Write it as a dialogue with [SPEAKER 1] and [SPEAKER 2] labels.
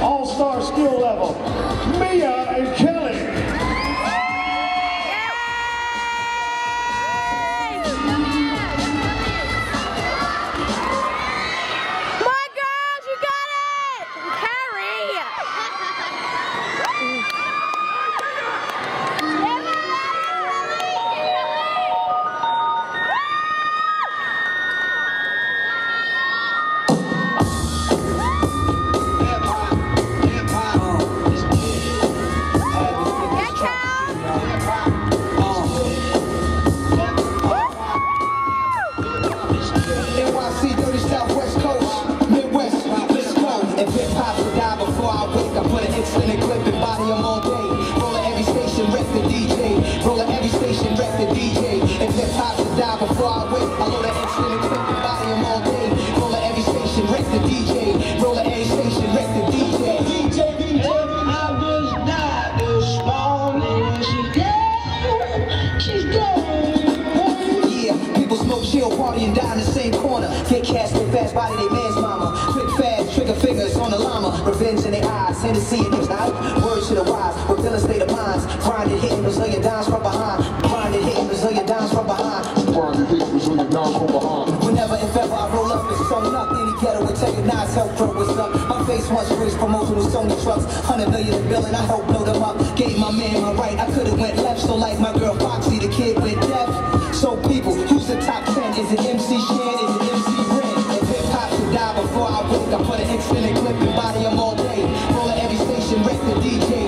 [SPEAKER 1] all-star skill level,
[SPEAKER 2] If hip hop would die before I wake, I put an instant clip and body 'em all day. Roll at every station, wreck the DJ. Roll at every station, wreck the DJ. If hip hop would die before I wake, I load an instant clip and body 'em all day. Roll at every station, wreck the DJ. Roll at every station, wreck the DJ.
[SPEAKER 3] DJ, DJ. I was not this morning. She's gone. She's gone.
[SPEAKER 2] Yeah, people smoke, chill, party, and die in the same corner. Get cash, get fast, body they man's mama in their eyes, and to see it out. Words to the wise, we're feeling state of minds. Grinding, hitting Brazilian dimes from behind. Grinding, hitting Brazilian dimes from behind.
[SPEAKER 4] Grinding, hitting Brazilian dimes from behind.
[SPEAKER 2] Whenever and ever I roll up, it's sewn up. Any ghetto with recognized help grow was up. My face once rich, promotional with Sony trucks. 100 million in and I helped blow them up. Gave my man my right, I could've went left. So like my girl Foxy, the kid with death. So people, who's the top 10? Is it MC Shan? Is it MC Ren? If hip hop should die before I wake, I put an extended clip and body DJ.